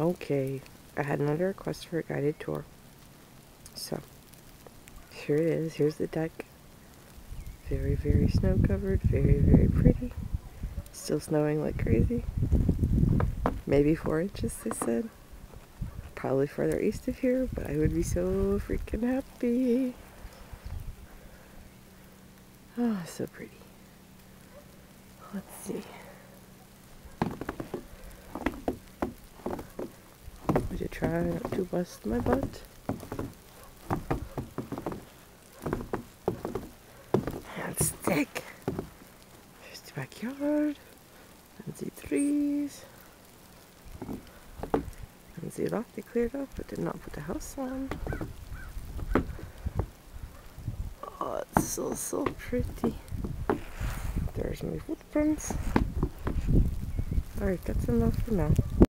Okay, I had another request for a guided tour. So, here it is. Here's the deck. Very, very snow covered. Very, very pretty. Still snowing like crazy. Maybe four inches, they said. Probably further east of here, but I would be so freaking happy. Oh, so pretty. Let's see. Would you try not to bust my butt? That's thick. Here's the backyard. And the trees. And the lot they cleared up but did not put the house on. Oh, it's so, so pretty. There's my footprints. Alright, that's enough for now.